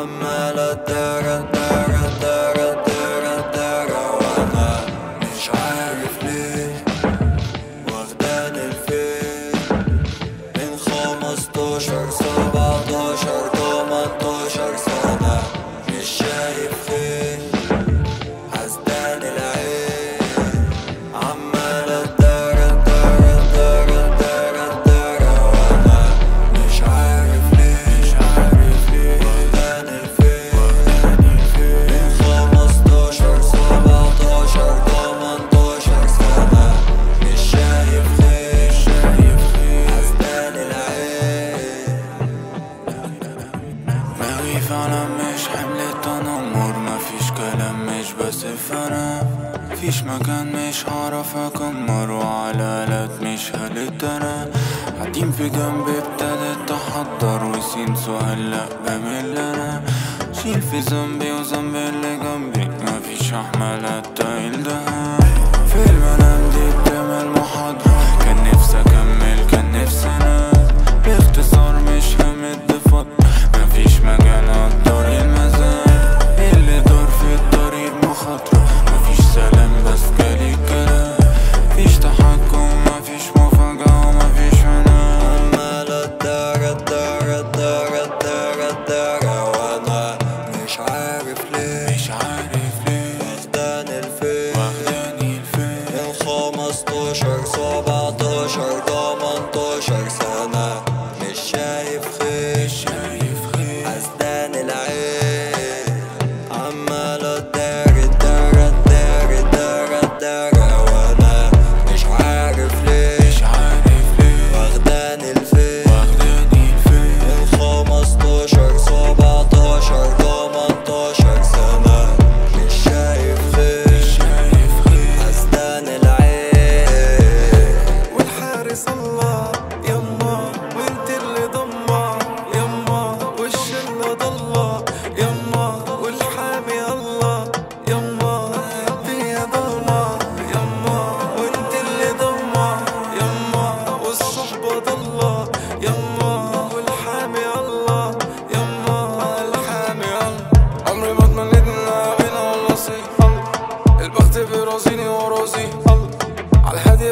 عمال أدور حملت أنا امور مفيش كلام مش بس أنا مفيش مكان مش هعرف اكمر وعلى الات مش هلت أنا قاعدين في جنبي ابتدت احضر وسين سؤال لا بمل أنا شيل في ذنبي وذنب اللي جنبي مفيش احمل التقيل ده فيلم أنا shark, so about the shark, the mantle.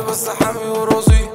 بس حامي وراضي